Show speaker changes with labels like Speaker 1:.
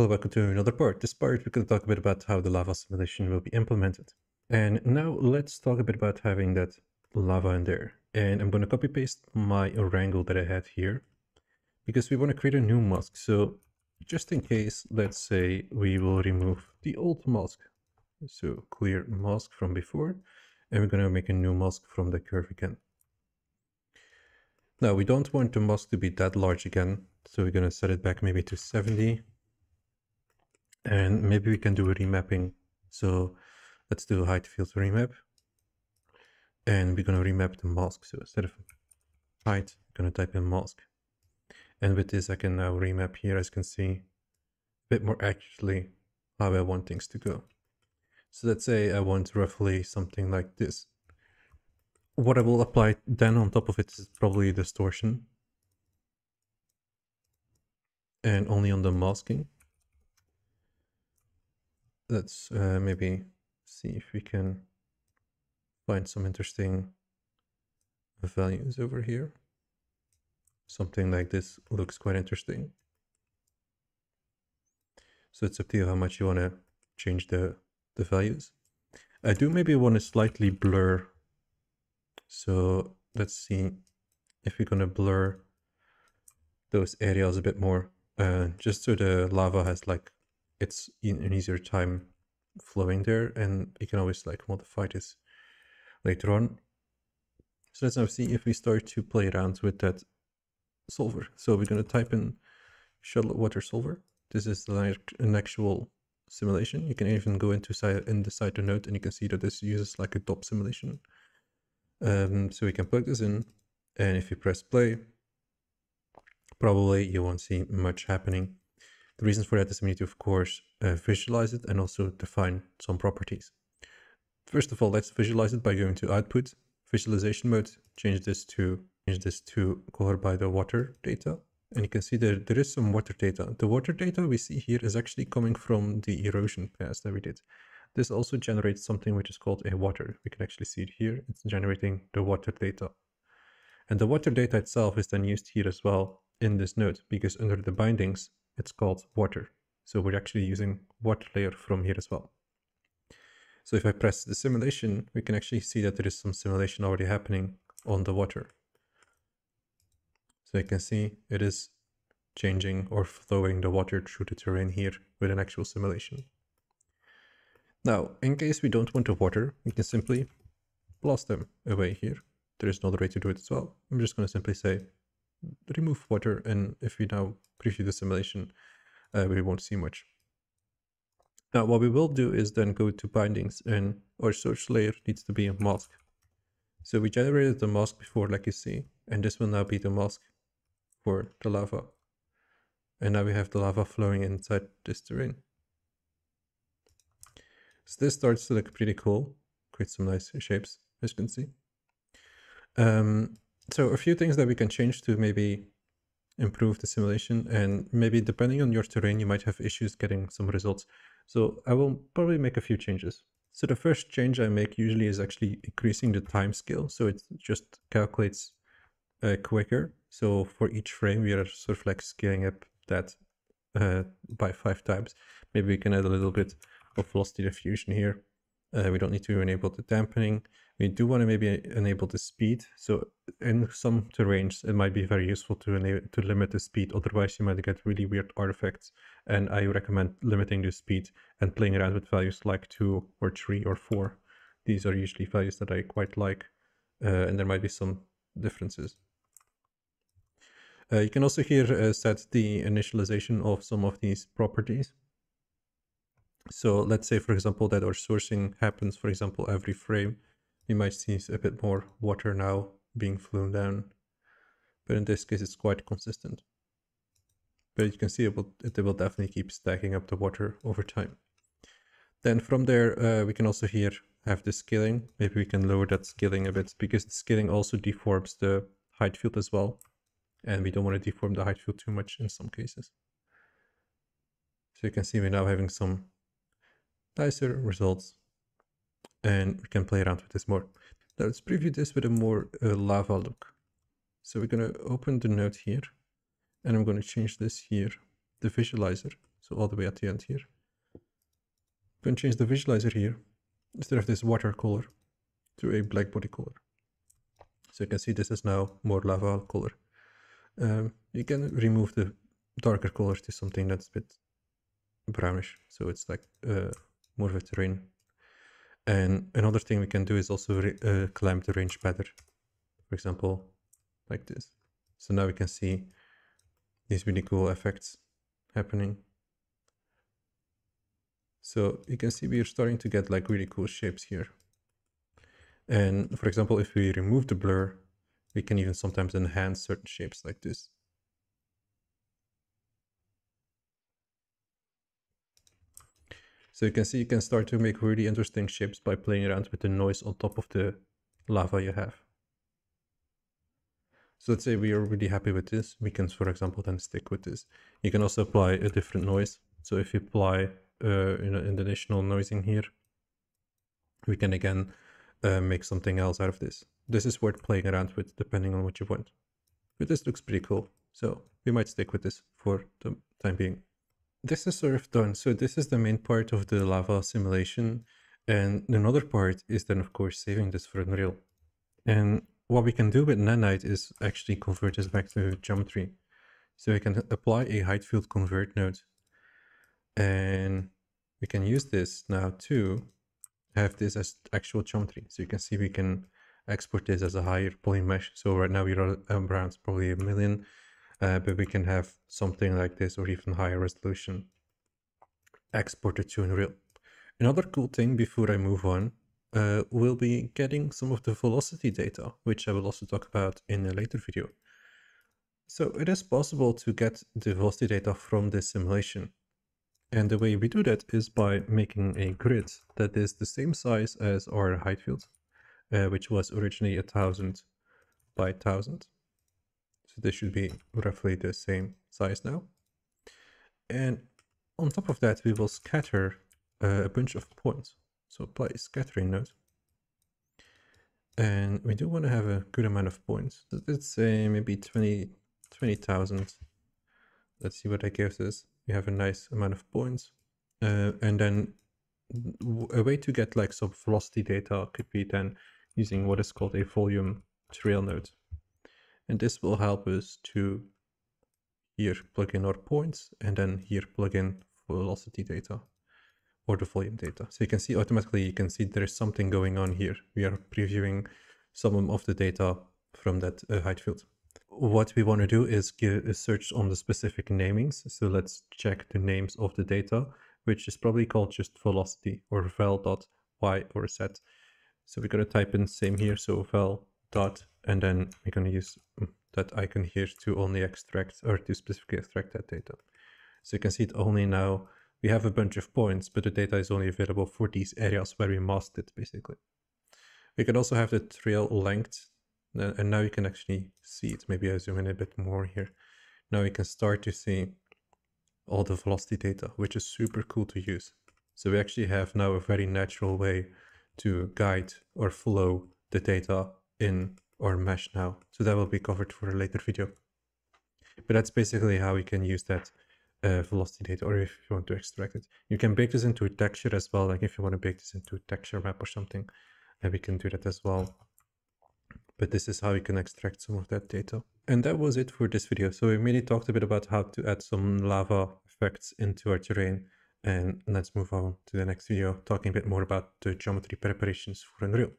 Speaker 1: Hello, welcome to another part. This part we're going to talk a bit about how the lava simulation will be implemented. And now let's talk a bit about having that lava in there. And I'm going to copy paste my wrangle that I had here because we want to create a new mask. So just in case, let's say we will remove the old mask. So clear mask from before, and we're going to make a new mask from the curve again. Now we don't want the mask to be that large again. So we're going to set it back maybe to 70 and maybe we can do a remapping. So let's do a height field remap. And we're going to remap the mask. So instead of height, I'm going to type in mask. And with this, I can now remap here, as you can see, a bit more accurately how I want things to go. So let's say I want roughly something like this. What I will apply then on top of it is probably distortion. And only on the masking let's uh, maybe see if we can find some interesting values over here. Something like this looks quite interesting. So it's up to you how much you want to change the, the values. I do maybe want to slightly blur. So let's see if we're going to blur those areas a bit more. Uh, just so the lava has like it's in an easier time flowing there and you can always like modify this later on. So let's now see if we start to play around with that solver. So we're going to type in shallow water solver. This is like an actual simulation. You can even go into side in the side node and you can see that this uses like a DOP simulation. Um, so we can plug this in and if you press play, probably you won't see much happening. The reason for that is we need to, of course, uh, visualize it and also define some properties. First of all, let's visualize it by going to output, visualization mode, change this to change this to color by the water data. And you can see that there is some water data. The water data we see here is actually coming from the erosion pass that we did. This also generates something which is called a water. We can actually see it here. It's generating the water data. And the water data itself is then used here as well in this node because under the bindings, it's called water. So we're actually using water layer from here as well. So if I press the simulation, we can actually see that there is some simulation already happening on the water. So you can see it is changing or flowing the water through the terrain here with an actual simulation. Now, in case we don't want the water, we can simply blast them away here. There is another way to do it as well. I'm just going to simply say remove water and if we now preview the simulation uh, we won't see much. Now what we will do is then go to bindings and our source layer needs to be a mask. So we generated the mask before like you see and this will now be the mask for the lava. And now we have the lava flowing inside this terrain. So this starts to look pretty cool. Create some nice shapes as you can see. Um, so a few things that we can change to maybe improve the simulation and maybe depending on your terrain you might have issues getting some results. So I will probably make a few changes. So the first change I make usually is actually increasing the time scale. So it just calculates uh, quicker. So for each frame we are sort of like scaling up that uh, by five times. Maybe we can add a little bit of velocity diffusion here. Uh, we don't need to enable the dampening. We do want to maybe enable the speed. So in some terrains, it might be very useful to enable, to limit the speed. Otherwise, you might get really weird artifacts. And I recommend limiting the speed and playing around with values like two or three or four. These are usually values that I quite like. Uh, and there might be some differences. Uh, you can also here uh, set the initialization of some of these properties. So let's say, for example, that our sourcing happens, for example, every frame you might see a bit more water now being flown down. But in this case, it's quite consistent. But you can see it will, it will definitely keep stacking up the water over time. Then from there, uh, we can also here have the scaling. Maybe we can lower that scaling a bit because the scaling also deforms the height field as well. And we don't want to deform the height field too much in some cases. So you can see we're now having some nicer results and we can play around with this more. Now let's preview this with a more uh, lava look. So we're going to open the node here and I'm going to change this here, the visualizer. So all the way at the end here. I'm going to change the visualizer here, instead of this water color, to a black body color. So you can see this is now more lava color. Um, you can remove the darker colors to something that's a bit brownish, so it's like uh, more of a terrain. And another thing we can do is also uh, the range better. For example, like this. So now we can see these really cool effects happening. So you can see we are starting to get like really cool shapes here. And for example, if we remove the blur, we can even sometimes enhance certain shapes like this. So you can see you can start to make really interesting shapes by playing around with the noise on top of the lava you have. So let's say we are really happy with this. We can, for example, then stick with this. You can also apply a different noise. So if you apply uh, an additional noising here, we can again uh, make something else out of this. This is worth playing around with depending on what you want. But this looks pretty cool. So we might stick with this for the time being. This is sort of done. So this is the main part of the lava simulation. And another part is then of course saving this for Unreal. And what we can do with Nanite is actually convert this back to geometry. So we can apply a height field convert node. And we can use this now to have this as actual geometry. So you can see we can export this as a higher poly mesh. So right now we're around probably a million, uh, but we can have something like this or even higher resolution exported to Unreal. Another cool thing before I move on uh, we'll be getting some of the velocity data, which I will also talk about in a later video. So it is possible to get the velocity data from this simulation. And the way we do that is by making a grid that is the same size as our height field, uh, which was originally a thousand by thousand. So this should be roughly the same size now. And on top of that, we will scatter uh, a bunch of points. So apply scattering node. And we do want to have a good amount of points. Let's say maybe 20, 20,000. Let's see what that gives us. We have a nice amount of points. Uh, and then a way to get like some velocity data could be then using what is called a volume trail node. And this will help us to here plug in our points and then here plug in velocity data or the volume data. So you can see automatically, you can see there is something going on here. We are previewing some of the data from that uh, height field. What we want to do is give a search on the specific namings. So let's check the names of the data, which is probably called just velocity or vel dot y or z. So we're going to type in same here. So vel dot, and then we're going to use mm, that icon here to only extract or to specifically extract that data. So you can see it only now we have a bunch of points, but the data is only available for these areas where we masked it, basically. We can also have the trail length, and now you can actually see it. Maybe I zoom in a bit more here. Now we can start to see all the velocity data, which is super cool to use. So we actually have now a very natural way to guide or flow the data in our mesh now. So that will be covered for a later video. But that's basically how we can use that uh, velocity data or if you want to extract it. You can bake this into a texture as well, like if you want to bake this into a texture map or something, and we can do that as well. But this is how you can extract some of that data. And that was it for this video. So we mainly talked a bit about how to add some lava effects into our terrain. And let's move on to the next video, talking a bit more about the geometry preparations for Unreal.